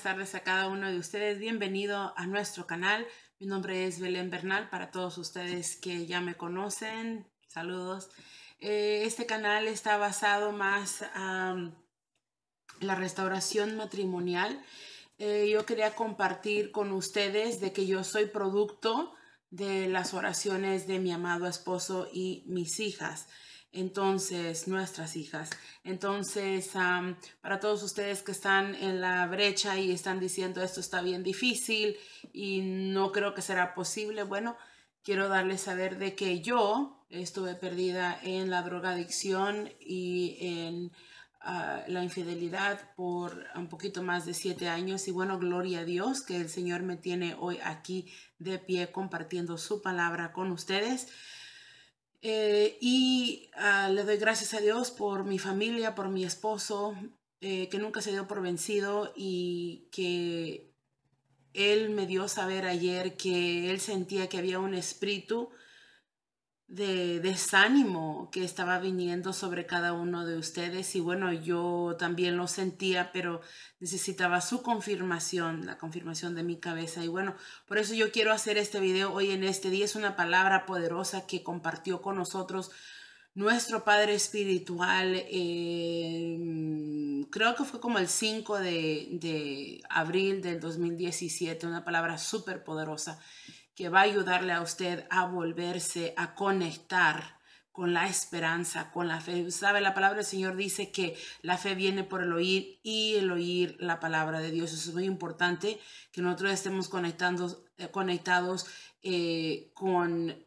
buenas tardes a cada uno de ustedes. Bienvenido a nuestro canal. Mi nombre es Belén Bernal. Para todos ustedes que ya me conocen, saludos. Eh, este canal está basado más en la restauración matrimonial. Eh, yo quería compartir con ustedes de que yo soy producto de las oraciones de mi amado esposo y mis hijas entonces nuestras hijas. Entonces, para todos ustedes que están en la brecha y están diciendo esto está bien difícil y no creo que será posible, bueno, quiero darles saber de que yo estuve perdida en la drogadicción y en ah, la infidelidad por un poquito más de siete años y bueno, gloria a Dios que el Señor me tiene hoy aquí de pie compartiendo su palabra con ustedes. Eh, y ah, le doy gracias a Dios por mi familia, por mi esposo, eh, que nunca se dio por vencido y que él me dio saber ayer que él sentía que había un espíritu de desánimo que estaba viniendo sobre cada uno de ustedes. Y bueno, yo también lo sentía, pero necesitaba su confirmación, la confirmación de mi cabeza. Y bueno, por eso yo quiero hacer este video hoy en este día, es una palabra poderosa que compartió con nosotros nuestro Padre Espiritual, creo que fue como el 5 de, de abril del 2017, una palabra súper poderosa que va a ayudarle a usted a volverse a conectar con la esperanza, con la fe. Sabe, la palabra del Señor dice que la fe viene por el oír y el oír la palabra de Dios. Es muy importante que nosotros estemos eh, conectados eh, con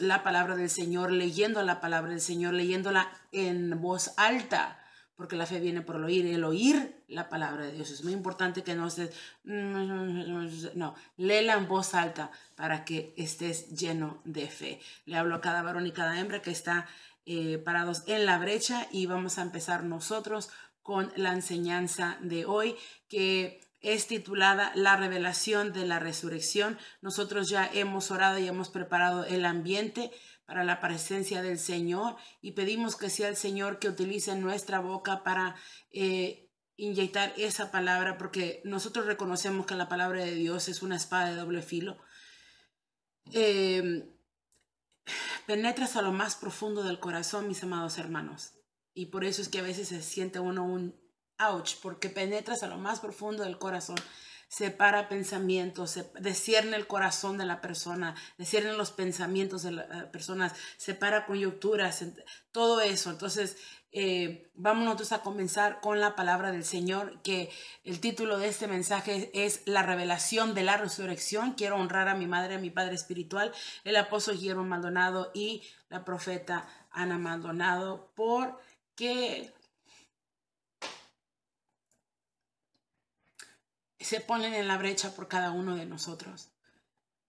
la palabra del Señor, leyendo la palabra del Señor, leyéndola en voz alta porque la fe viene por el oír, el oír la palabra de Dios. Es muy importante que no estés, no, léela en voz alta para que estés lleno de fe. Le hablo a cada varón y cada hembra que está eh, parados en la brecha y vamos a empezar nosotros con la enseñanza de hoy que es titulada La revelación de la resurrección. Nosotros ya hemos orado y hemos preparado el ambiente para la presencia del Señor y pedimos que sea el Señor que utilice nuestra boca para eh, inyectar esa palabra, porque nosotros reconocemos que la palabra de Dios es una espada de doble filo. Eh, penetras a lo más profundo del corazón, mis amados hermanos. Y por eso es que a veces se siente uno un ouch, porque penetras a lo más profundo del corazón separa pensamientos, se descierne el corazón de la persona, descierne los pensamientos de las eh, personas, separa coyunturas, todo eso. Entonces, eh, vamos nosotros a comenzar con la palabra del Señor, que el título de este mensaje es La revelación de la resurrección. Quiero honrar a mi madre, a mi padre espiritual, el apóstol Guillermo Maldonado y la profeta Ana Maldonado, porque se ponen en la brecha por cada uno de nosotros.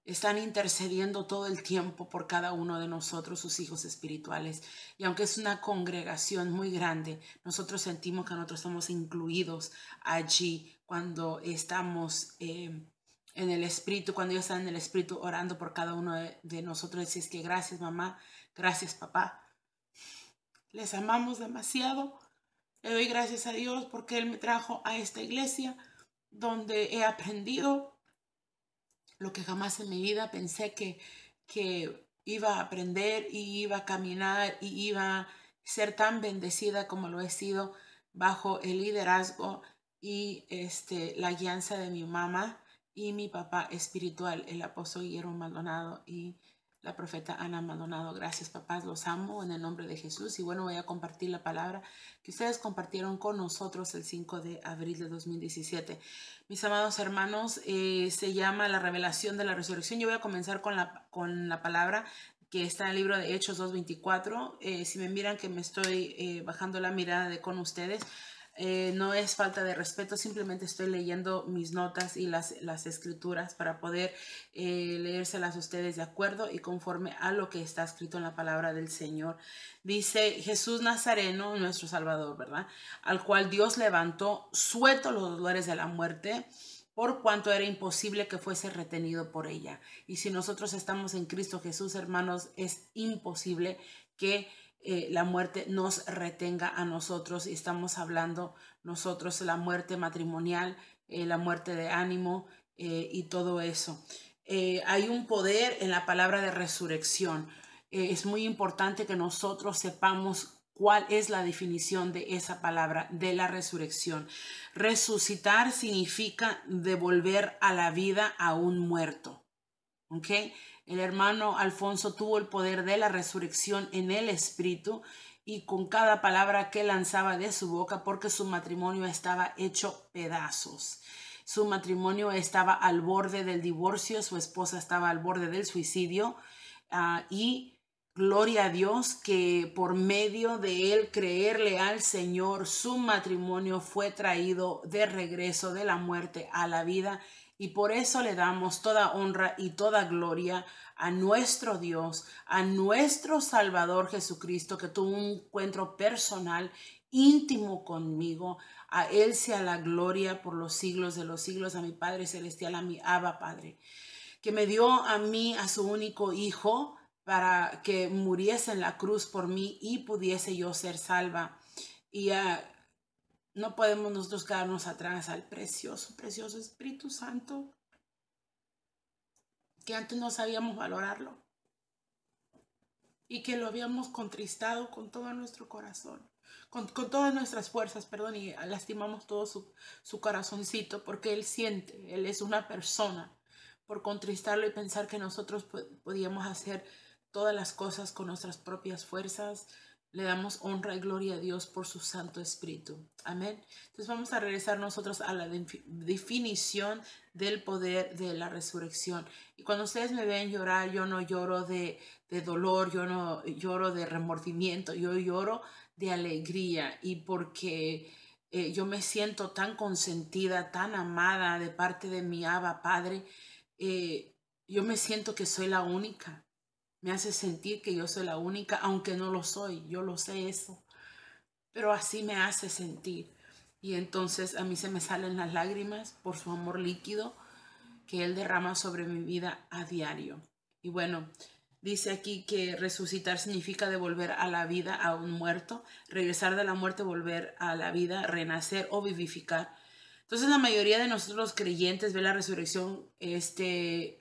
Están intercediendo todo el tiempo por cada uno de nosotros, sus hijos espirituales. Y aunque es una congregación muy grande, nosotros sentimos que nosotros estamos incluidos allí cuando estamos eh, en el Espíritu, cuando ellos están en el Espíritu orando por cada uno de, de nosotros. Así es que gracias mamá, gracias papá. Les amamos demasiado. Le doy gracias a Dios porque Él me trajo a esta iglesia donde he aprendido lo que jamás en mi vida pensé que, que iba a aprender y iba a caminar y iba a ser tan bendecida como lo he sido bajo el liderazgo y este, la guianza de mi mamá y mi papá espiritual, el apóstol Guillermo Maldonado. Y la profeta Ana Maldonado. Gracias, papás, los amo en el nombre de Jesús. Y bueno, voy a compartir la palabra que ustedes compartieron con nosotros el 5 de abril de 2017. Mis amados hermanos, eh, se llama la revelación de la resurrección. Yo voy a comenzar con la, con la palabra que está en el libro de Hechos 2.24. Eh, si me miran que me estoy eh, bajando la mirada de con ustedes, eh, no es falta de respeto, simplemente estoy leyendo mis notas y las, las escrituras para poder eh, leérselas a ustedes de acuerdo y conforme a lo que está escrito en la palabra del Señor. Dice Jesús Nazareno, nuestro Salvador, ¿verdad? Al cual Dios levantó, suelto los dolores de la muerte por cuanto era imposible que fuese retenido por ella. Y si nosotros estamos en Cristo Jesús, hermanos, es imposible que eh, la muerte nos retenga a nosotros y estamos hablando nosotros la muerte matrimonial, eh, la muerte de ánimo eh, y todo eso. Hay un poder en la palabra de resurrección. es muy importante que nosotros sepamos cuál es la definición de esa palabra, de la resurrección. Resucitar significa devolver a la vida a un muerto. ¿Ok? El hermano Alfonso tuvo el poder de la resurrección en el espíritu y con cada palabra que lanzaba de su boca porque su matrimonio estaba hecho pedazos. Su matrimonio estaba al borde del divorcio, su esposa estaba al borde del suicidio ah, y gloria a Dios que por medio de él creerle al Señor, su matrimonio fue traído de regreso de la muerte a la vida y por eso le damos toda honra y toda gloria a nuestro Dios, a nuestro Salvador Jesucristo, que tuvo un encuentro personal, íntimo conmigo. A Él sea la gloria por los siglos de los siglos, a mi Padre Celestial, a mi Abba Padre, que me dio a mí, a su único Hijo, para que muriese en la cruz por mí y pudiese yo ser salva. Y a no podemos nosotros quedarnos atrás al precioso, precioso Espíritu Santo, que antes no sabíamos valorarlo y que lo habíamos contristado con todo nuestro corazón, con, todas nuestras fuerzas, perdón, y lastimamos todo su, su corazoncito porque Él siente, Él es una persona, por contristarlo y pensar que nosotros podíamos hacer todas las cosas con nuestras propias fuerzas, le damos honra y gloria a Dios por su Santo Espíritu. Amén. Entonces vamos a regresar nosotros a la definición del poder de la resurrección. Y cuando ustedes me ven llorar, yo no lloro de, dolor, yo no lloro de remordimiento, yo lloro de alegría y porque eh, yo me siento tan consentida, tan amada de parte de mi Abba Padre, eh, yo me siento que soy la única me hace sentir que yo soy la única, aunque no lo soy, yo lo sé eso, pero así me hace sentir. Y entonces a mí se me salen las lágrimas por su amor líquido que Él derrama sobre mi vida a diario. Y bueno, dice aquí que resucitar significa devolver a la vida a un muerto, regresar de la muerte, volver a la vida, renacer o vivificar. Entonces la mayoría de nosotros creyentes ve la resurrección este,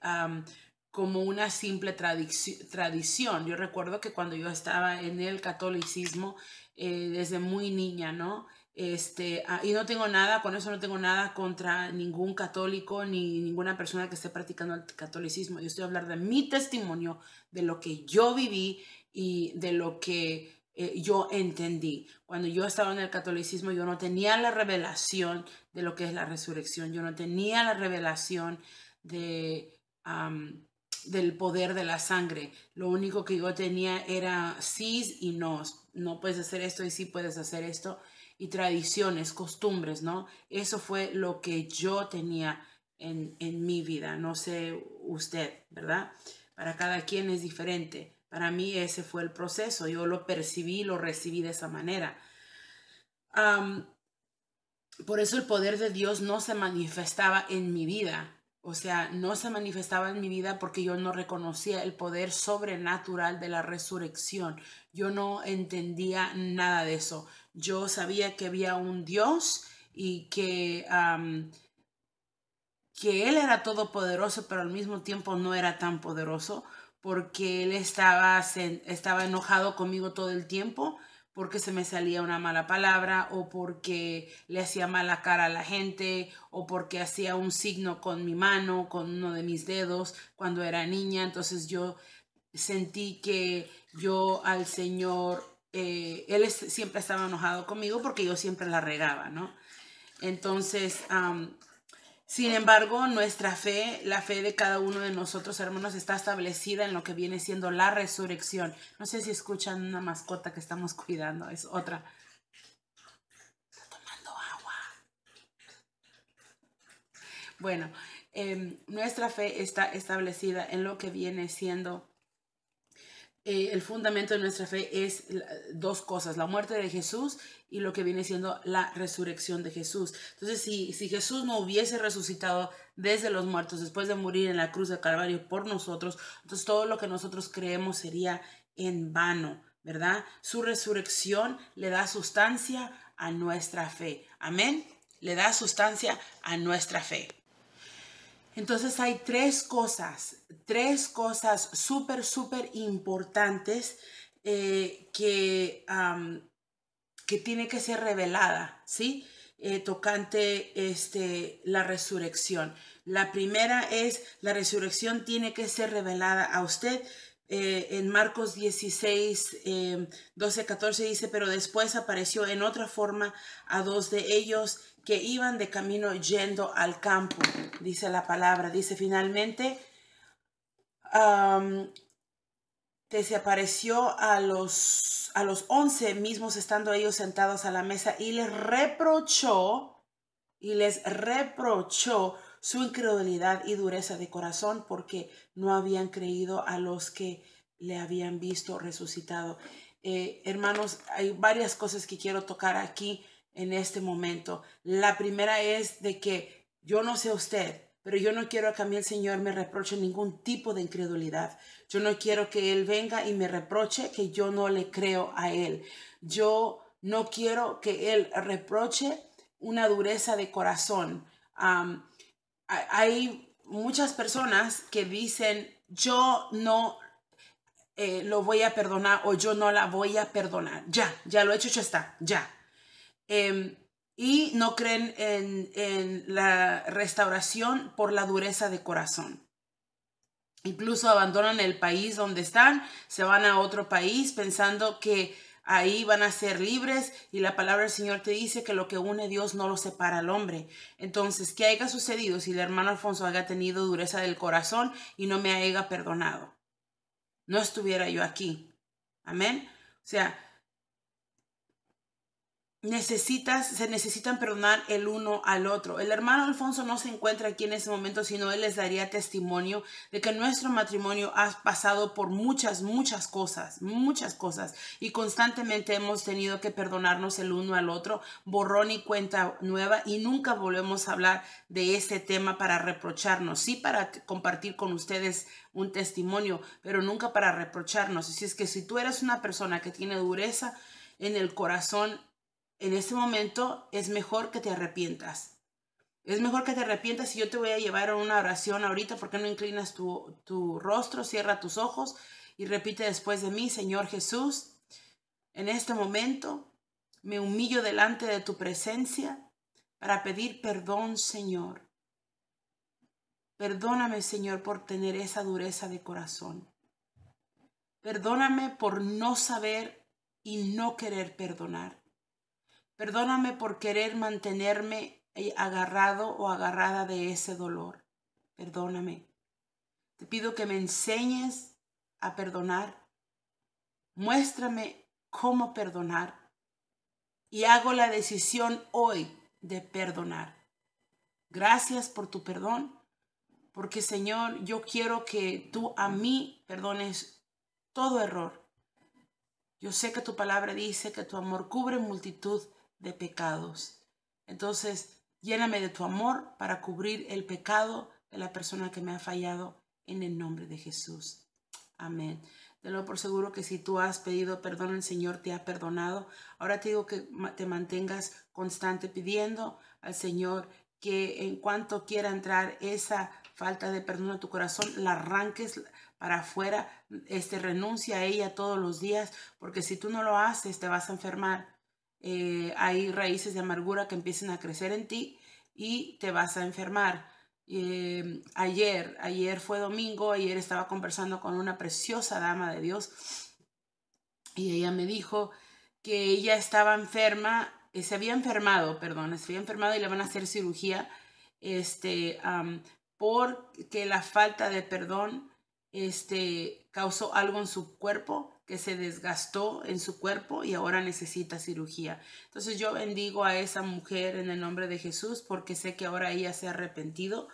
como una simple tradición. Yo recuerdo que cuando yo estaba en el catolicismo, eh, desde muy niña, ¿no? Este, ah, y no tengo nada, con eso no tengo nada contra ningún católico ni ninguna persona que esté practicando el catolicismo. Yo estoy hablando de mi testimonio, de lo que yo viví y de lo que eh, yo entendí. Cuando yo estaba en el catolicismo, yo no tenía la revelación de lo que es la resurrección. Yo no tenía la revelación de del poder de la sangre. Lo único que yo tenía era sí y no. No puedes hacer esto y sí puedes hacer esto. Y tradiciones, costumbres, ¿no? Eso fue lo que yo tenía en, en mi vida. No sé usted, ¿verdad? Para cada quien es diferente. Para mí ese fue el proceso. Yo lo percibí, lo recibí de esa manera. por eso el poder de Dios no se manifestaba en mi vida o sea, no se manifestaba en mi vida porque yo no reconocía el poder sobrenatural de la resurrección. Yo no entendía nada de eso. Yo sabía que había un Dios y que, que Él era todopoderoso, pero al mismo tiempo no era tan poderoso porque Él estaba, estaba enojado conmigo todo el tiempo porque se me salía una mala palabra o porque le hacía mala cara a la gente o porque hacía un signo con mi mano, con uno de mis dedos cuando era niña. Entonces yo sentí que yo al Señor, eh, Él siempre estaba enojado conmigo porque yo siempre la regaba, ¿no? Entonces, sin embargo, nuestra fe, la fe de cada uno de nosotros, hermanos, está establecida en lo que viene siendo la resurrección. No sé si escuchan una mascota que estamos cuidando, es otra. Está tomando agua. Bueno, em, nuestra fe está establecida en lo que viene siendo eh, el fundamento de nuestra fe es dos cosas, la muerte de Jesús y lo que viene siendo la resurrección de Jesús. Entonces, si, si Jesús no hubiese resucitado desde los muertos después de morir en la cruz de Calvario por nosotros, entonces todo lo que nosotros creemos sería en vano, ¿verdad? Su resurrección le da sustancia a nuestra fe. Amén. le da sustancia a nuestra fe. Entonces hay tres cosas, tres cosas súper, súper importantes eh, que, que tiene que ser revelada, ¿sí? Eh, tocante este, la resurrección. La primera es, la resurrección tiene que ser revelada a usted. Eh, en Marcos 16, 12, 14 dice, pero después apareció en otra forma a dos de ellos que iban de camino yendo al campo, dice la palabra. Dice finalmente, que se apareció a los, a los once mismos estando ellos sentados a la mesa y les reprochó, y les reprochó su incredulidad y dureza de corazón porque no habían creído a los que le habían visto resucitado. Eh, hermanos, hay varias cosas que quiero tocar aquí en este momento. La primera es de que yo no sé usted, pero yo no quiero que a mí el Señor me reproche ningún tipo de incredulidad. Yo no quiero que Él venga y me reproche que yo no le creo a Él. Yo no quiero que Él reproche una dureza de corazón. hay muchas personas que dicen, yo no eh, lo voy a perdonar o yo no la voy a perdonar. Ya, ya lo he hecho, ya está, ya. Em, y no creen en, la restauración por la dureza de corazón. Incluso abandonan el país donde están, se van a otro país pensando que ahí van a ser libres y la palabra del Señor te dice que lo que une Dios no lo separa al hombre. Entonces, ¿qué haya sucedido si el hermano Alfonso haya tenido dureza del corazón y no me haya perdonado? No estuviera yo aquí. Amén. O sea, necesitas, se necesitan perdonar el uno al otro. El hermano Alfonso no se encuentra aquí en ese momento, sino él les daría testimonio de que nuestro matrimonio ha pasado por muchas, muchas cosas, muchas cosas, y constantemente hemos tenido que perdonarnos el uno al otro, borrón y cuenta nueva, y nunca volvemos a hablar de ese tema para reprocharnos, sí para compartir con ustedes un testimonio, pero nunca para reprocharnos. Así es que si tú eres una persona que tiene dureza en el corazón, en este momento es mejor que te arrepientas. Es mejor que te arrepientas y yo te voy a llevar a una oración ahorita. ¿Por qué no inclinas tu rostro, cierra tus ojos y repite después de mí, Señor Jesús, en este momento me humillo delante de tu presencia para pedir perdón, Señor. Perdóname, Señor, por tener esa dureza de corazón. Perdóname por no saber y no querer perdonar. Perdóname por querer mantenerme eh, agarrado o agarrada de ese dolor. Perdóname. Te pido que me enseñes a perdonar. Muéstrame cómo perdonar. Y hago la decisión hoy de perdonar. Gracias por tu perdón, porque Señor, yo quiero que tú a mí perdones todo error. Yo sé que tu palabra dice que tu amor cubre multitud de pecados. Entonces, lléname de tu amor para cubrir el pecado de la persona que me ha fallado en el nombre de Jesús. Amén. Tenlo por seguro que si tú has pedido perdón, el Señor te ha perdonado. Ahora te digo que te mantengas constante pidiendo al Señor que en cuanto quiera entrar esa falta de perdón a tu corazón, la arranques para afuera, este renuncia a ella todos los días, porque si tú no lo haces, te vas a enfermar eh, hay raíces de amargura que empiezan a crecer en ti y te vas a enfermar. Eh, ayer, ayer fue domingo, ayer estaba conversando con una preciosa dama de Dios y ella me dijo que ella estaba enferma, eh, se había enfermado, perdón, se había enfermado y le van a hacer cirugía, este, porque la falta de perdón, este, causó algo en su cuerpo que se desgastó en su cuerpo y ahora necesita cirugía. Entonces yo bendigo a esa mujer en el nombre de Jesús porque sé que ahora ella se ha arrepentido,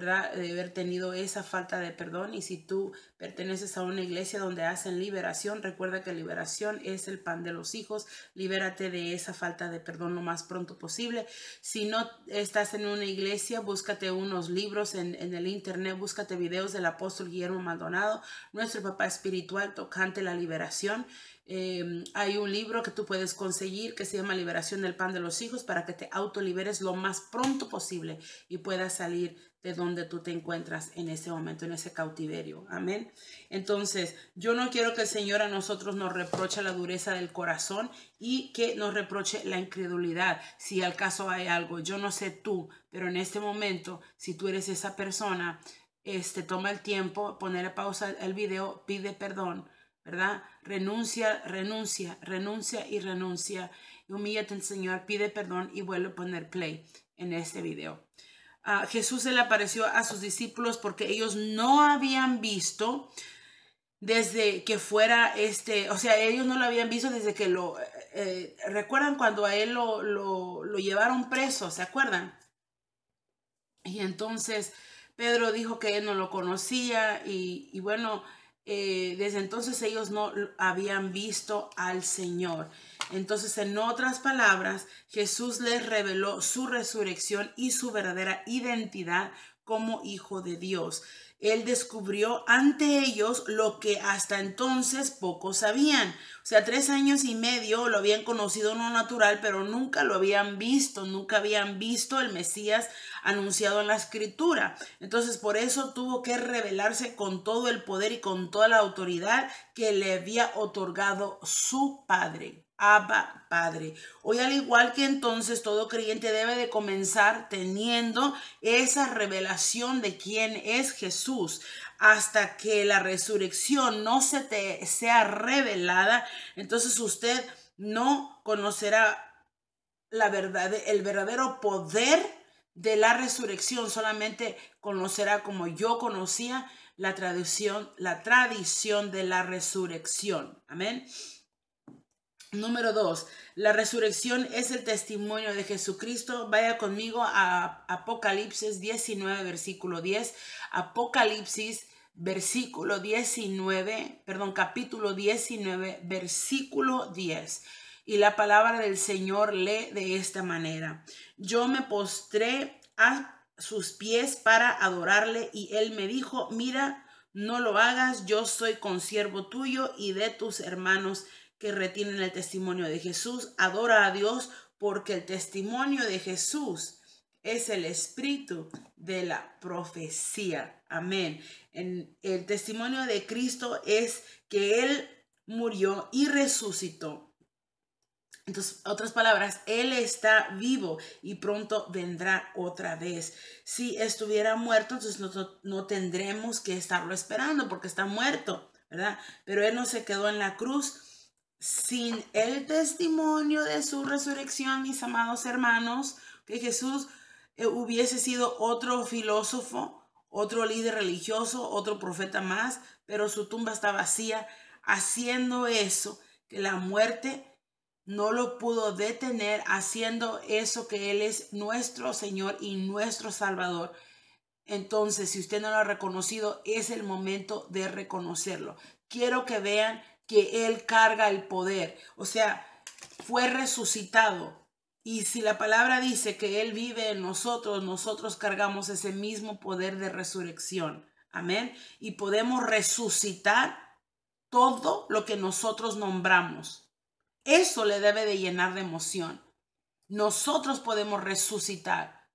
De haber tenido esa falta de perdón. Y si tú perteneces a una iglesia donde hacen liberación, recuerda que liberación es el pan de los hijos. Libérate de esa falta de perdón lo más pronto posible. Si no estás en una iglesia, búscate unos libros en, en el internet, búscate videos del apóstol Guillermo Maldonado, nuestro papá espiritual tocante la liberación. Em, hay un libro que tú puedes conseguir que se llama Liberación del Pan de los Hijos para que te autoliberes lo más pronto posible y puedas salir de donde tú te encuentras en ese momento, en ese cautiverio. Amén. Entonces, yo no quiero que el Señor a nosotros nos reproche la dureza del corazón y que nos reproche la incredulidad. Si al caso hay algo, yo no sé tú, pero en este momento, si tú eres esa persona, este, toma el tiempo, ponerle pausa al video, pide perdón ¿verdad? Renuncia, renuncia, renuncia y renuncia. Y humíllate al Señor, pide perdón y vuelve a poner play en este video. Jesús se le apareció a sus discípulos porque ellos no habían visto desde que fuera este, o sea, ellos no lo habían visto desde que lo, eh, eh, recuerdan cuando a él lo, lo, llevaron preso, ¿se acuerdan? Y entonces Pedro dijo que él no lo conocía y, y bueno, eh, desde entonces ellos no habían visto al Señor. Entonces, en otras palabras, Jesús les reveló su resurrección y su verdadera identidad como hijo de Dios él descubrió ante ellos lo que hasta entonces pocos sabían. O sea, tres años y medio lo habían conocido no natural, pero nunca lo habían visto, nunca habían visto el Mesías anunciado en la escritura. Entonces, por eso tuvo que revelarse con todo el poder y con toda la autoridad que le había otorgado su Padre. Abba Padre. Hoy al igual que entonces todo creyente debe de comenzar teniendo esa revelación de quién es Jesús hasta que la resurrección no se te sea revelada, entonces usted no conocerá la verdad, el verdadero poder de la resurrección, solamente conocerá como yo conocía la tradición, la tradición de la resurrección. Amén. Número dos, la resurrección es el testimonio de Jesucristo. Vaya conmigo a Apocalipsis 19, versículo 10. Apocalipsis, versículo 19, perdón, capítulo 19, versículo 10. Y la palabra del Señor lee de esta manera. Yo me postré a sus pies para adorarle y él me dijo, mira, no lo hagas, yo soy consiervo tuyo y de tus hermanos que retienen el testimonio de Jesús. Adora a Dios porque el testimonio de Jesús es el espíritu de la profecía. Amén. En el testimonio de Cristo es que Él murió y resucitó. Entonces, otras palabras, Él está vivo y pronto vendrá otra vez. Si estuviera muerto, entonces no, no tendremos que estarlo esperando porque está muerto, ¿verdad? Pero Él no se quedó en la cruz sin el testimonio de su resurrección, mis amados hermanos, que Jesús eh, hubiese sido otro filósofo, otro líder religioso, otro profeta más, pero su tumba está vacía, haciendo eso, que la muerte no lo pudo detener, haciendo eso que Él es nuestro Señor y nuestro Salvador. Entonces, si usted no lo ha reconocido, es el momento de reconocerlo. Quiero que vean que Él carga el poder. O sea, fue resucitado. Y si la palabra dice que Él vive en nosotros, nosotros cargamos ese mismo poder de resurrección. Amén. Y podemos resucitar todo lo que nosotros nombramos. Eso le debe de llenar de emoción. Nosotros podemos resucitar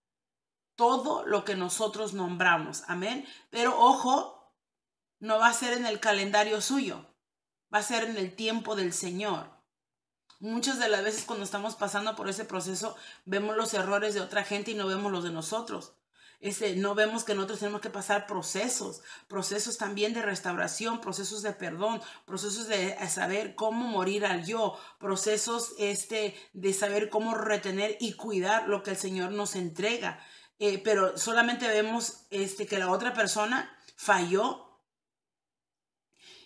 todo lo que nosotros nombramos. Amén. Pero ojo, no va a ser en el calendario suyo va a ser en el tiempo del Señor. Muchas de las veces cuando estamos pasando por ese proceso vemos los errores de otra gente y no vemos los de nosotros. Ese, no vemos que nosotros tenemos que pasar procesos, procesos también de restauración, procesos de perdón, procesos de saber cómo morir al yo, procesos este, de saber cómo retener y cuidar lo que el Señor nos entrega. Eh, pero solamente vemos este, que la otra persona falló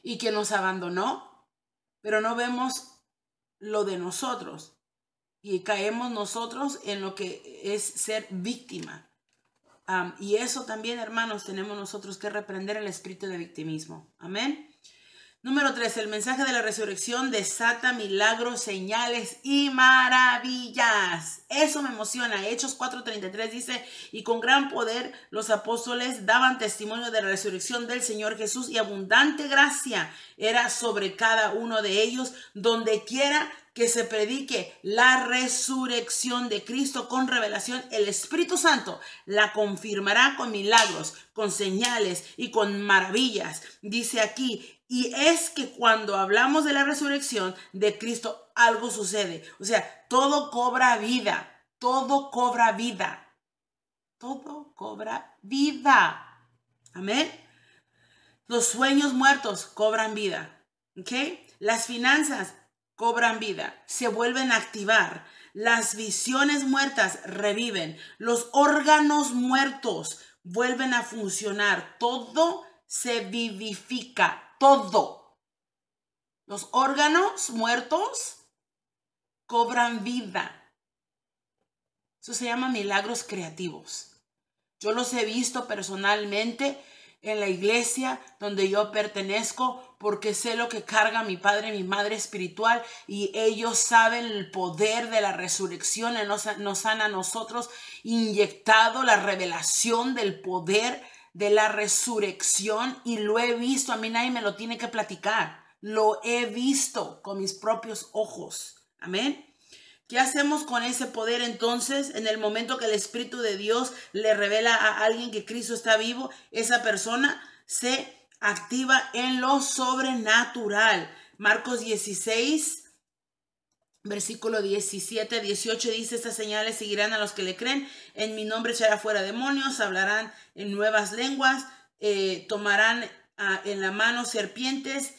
y que nos abandonó, pero no vemos lo de nosotros y caemos nosotros en lo que es ser víctima. y eso también, hermanos, tenemos nosotros que reprender el espíritu de victimismo. Amén. Número tres, el mensaje de la resurrección desata milagros, señales y maravillas. Eso me emociona. Hechos 4:33 dice, y con gran poder los apóstoles daban testimonio de la resurrección del Señor Jesús y abundante gracia era sobre cada uno de ellos, donde quiera que se predique la resurrección de Cristo con revelación, el Espíritu Santo la confirmará con milagros, con señales y con maravillas. Dice aquí, y es que cuando hablamos de la resurrección de Cristo, algo sucede. O sea, todo cobra vida. Todo cobra vida. Todo cobra vida. Amén. Los sueños muertos cobran vida. ¿Ok? Las finanzas cobran vida. Se vuelven a activar. Las visiones muertas reviven. Los órganos muertos vuelven a funcionar. Todo se vivifica todo. Los órganos muertos cobran vida. Eso se llama milagros creativos. Yo los he visto personalmente en la iglesia donde yo pertenezco porque sé lo que carga mi padre y mi madre espiritual y ellos saben el poder de la resurrección. Nos, nos han a nosotros inyectado la revelación del poder de la resurrección y lo he visto, a mí nadie me lo tiene que platicar, lo he visto con mis propios ojos. Amén. ¿Qué hacemos con ese poder entonces en el momento que el Espíritu de Dios le revela a alguien que Cristo está vivo? Esa persona se activa en lo sobrenatural. Marcos 16, Versículo 17, 18 dice, estas señales seguirán a los que le creen, en mi nombre echará fuera demonios, hablarán en nuevas lenguas, eh, tomarán ah, en la mano serpientes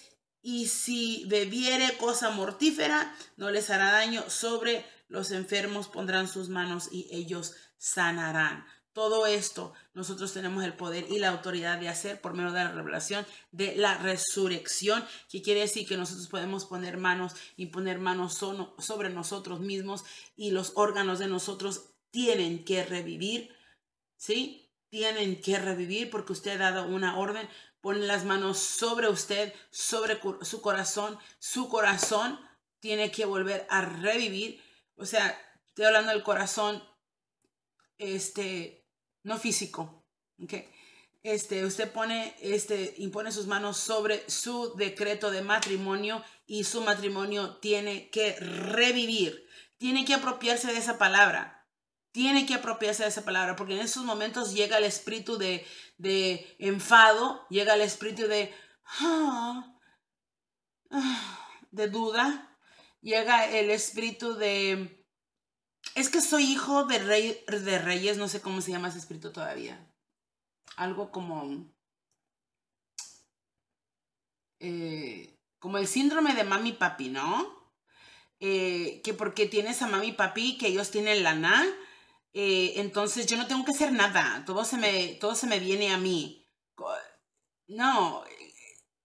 y si bebiere cosa mortífera, no les hará daño, sobre los enfermos pondrán sus manos y ellos sanarán. Todo esto nosotros tenemos el poder y la autoridad de hacer por medio de la revelación de la resurrección, que quiere decir que nosotros podemos poner manos y poner manos sobre nosotros mismos y los órganos de nosotros tienen que revivir, ¿sí? Tienen que revivir porque usted ha dado una orden, pone las manos sobre usted, sobre su corazón, su corazón tiene que volver a revivir, o sea, estoy hablando del corazón, este, no físico. ¿okay? Este, usted pone, este, impone sus manos sobre su decreto de matrimonio y su matrimonio tiene que revivir. Tiene que apropiarse de esa palabra. Tiene que apropiarse de esa palabra, porque en esos momentos llega el espíritu de, de enfado, llega el espíritu de, ah, ah, de duda, llega el espíritu de, es que soy hijo de, rey, de reyes, no sé cómo se llama ese espíritu todavía. Algo como... Eh, como el síndrome de mami papi, ¿no? Eh, que porque tienes a mami papi, que ellos tienen lana, eh, entonces yo no tengo que hacer nada, todo se, me, todo se me viene a mí. No,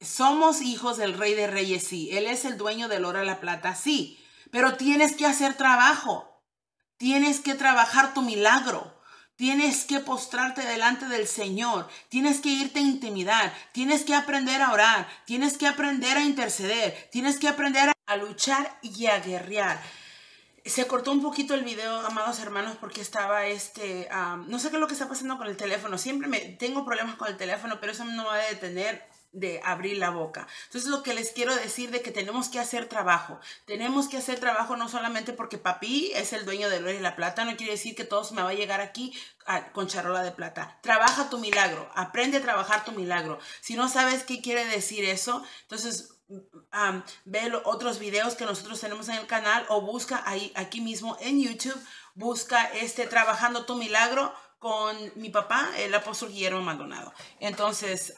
somos hijos del rey de reyes, sí, él es el dueño del oro y la plata, sí, pero tienes que hacer trabajo. Tienes que trabajar tu milagro. Tienes que postrarte delante del Señor. Tienes que irte a intimidar. Tienes que aprender a orar. Tienes que aprender a interceder. Tienes que aprender a luchar y a guerrear. Se cortó un poquito el video, amados hermanos, porque estaba este, no sé qué es lo que está pasando con el teléfono. Siempre me tengo problemas con el teléfono, pero eso no va a detener de abrir la boca. Entonces lo que les quiero decir de que tenemos que hacer trabajo. Tenemos que hacer trabajo no solamente porque papi es el dueño del oro y la plata, no quiere decir que todo me va a llegar aquí con charola de plata. Trabaja tu milagro, aprende a trabajar tu milagro. Si no sabes qué quiere decir eso, entonces ve otros videos que nosotros tenemos en el canal o busca ahí aquí mismo en YouTube, busca este trabajando tu milagro con mi papá, el apóstol Guillermo Maldonado. Entonces,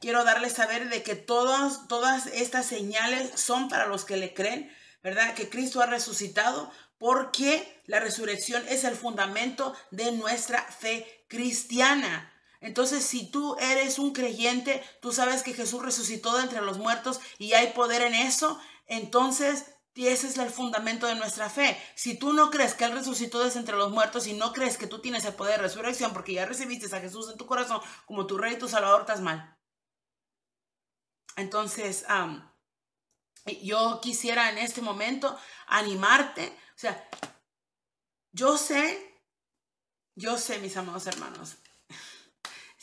quiero darles saber de que todas, todas estas señales son para los que le creen, ¿verdad? Que Cristo ha resucitado porque la resurrección es el fundamento de nuestra fe cristiana. Entonces, si tú eres un creyente, tú sabes que Jesús resucitó de entre los muertos y hay poder en eso, entonces ese es el fundamento de nuestra fe. Si tú no crees que Él resucitó desde entre los muertos y no crees que tú tienes el poder de resurrección porque ya recibiste a Jesús en tu corazón como tu rey y tu salvador, estás mal. Entonces, yo quisiera en este momento animarte. O sea, yo sé, yo sé, mis amados hermanos,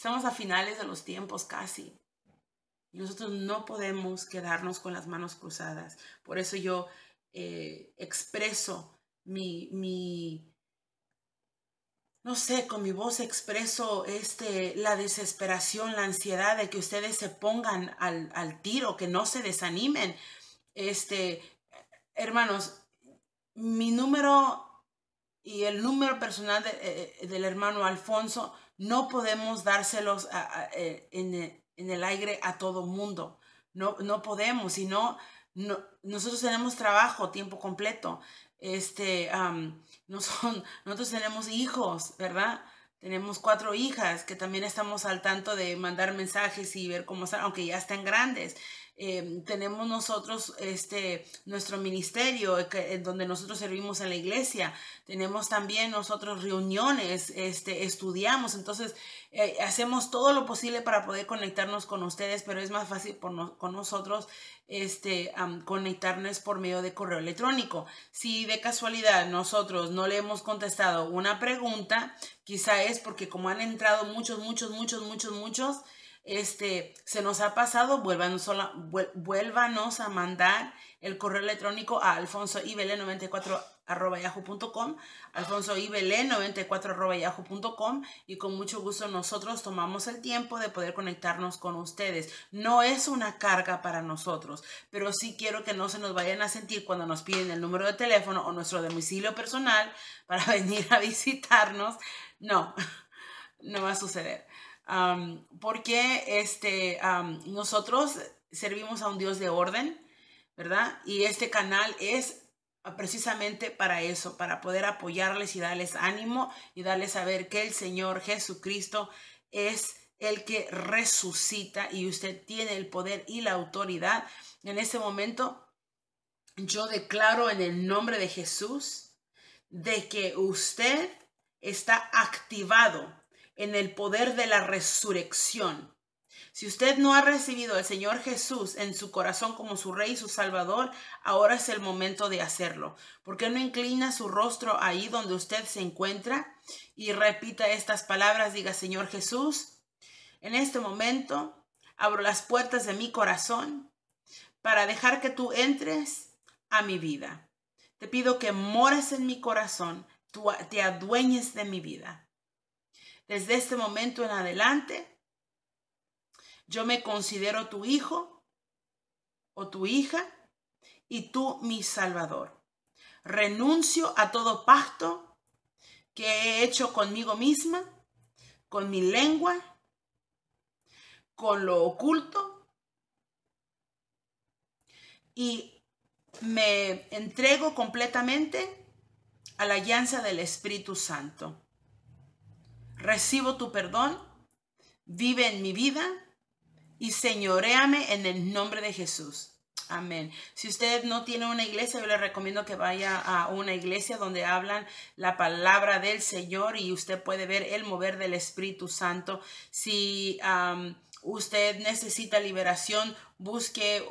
estamos a finales de los tiempos casi. Y nosotros no podemos quedarnos con las manos cruzadas. Por eso yo eh, expreso mi, mi, no sé, con mi voz expreso este, la desesperación, la ansiedad de que ustedes se pongan al, al tiro, que no se desanimen. Este, hermanos, mi número y el número personal eh, del hermano Alfonso no podemos dárselos eh, en, en el aire a todo mundo. No, no podemos, sino no, nosotros tenemos trabajo tiempo completo. Este, no son, nosotros tenemos hijos, ¿verdad? Tenemos cuatro hijas que también estamos al tanto de mandar mensajes y ver cómo están, aunque ya están grandes. Em, tenemos nosotros este, nuestro ministerio donde nosotros servimos en la iglesia. Tenemos también nosotros reuniones, este, estudiamos. Entonces, eh, hacemos todo lo posible para poder conectarnos con ustedes, pero es más fácil por con nosotros este, conectarnos por medio de correo electrónico. Si de casualidad nosotros no le hemos contestado una pregunta, quizá es porque como han entrado muchos, muchos, muchos, muchos, muchos, este, se nos ha pasado, vuélvanos, vuélvanos a mandar el correo electrónico a alfonsoibele94 arroba yahoo.com, alfonsoibele94 arroba yahoo.com y con mucho gusto nosotros tomamos el tiempo de poder conectarnos con ustedes. No es una carga para nosotros, pero sí quiero que no se nos vayan a sentir cuando nos piden el número de teléfono o nuestro domicilio personal para venir a visitarnos. No, no va a suceder porque este, nosotros servimos a un Dios de orden, ¿verdad? Y este canal es precisamente para eso, para poder apoyarles y darles ánimo y darles a ver que el Señor Jesucristo es el que resucita y usted tiene el poder y la autoridad. En este momento, yo declaro en el nombre de Jesús de que usted está activado en el poder de la resurrección. Si usted no ha recibido al Señor Jesús en su corazón como su Rey y su Salvador, ahora es el momento de hacerlo. ¿Por qué no inclina su rostro ahí donde usted se encuentra y repita estas palabras? Diga, Señor Jesús, en este momento abro las puertas de mi corazón para dejar que tú entres a mi vida. Te pido que mores en mi corazón, te adueñes de mi vida. Desde este momento en adelante, yo me considero tu hijo o tu hija y tú mi salvador. Renuncio a todo pacto que he hecho conmigo misma, con mi lengua, con lo oculto y me entrego completamente a la alianza del Espíritu Santo recibo tu perdón, vive en mi vida y señoreame en el nombre de Jesús. Amén. Si usted no tiene una iglesia, yo le recomiendo que vaya a una iglesia donde hablan la palabra del Señor y usted puede ver el mover del Espíritu Santo. Si usted necesita liberación, busque...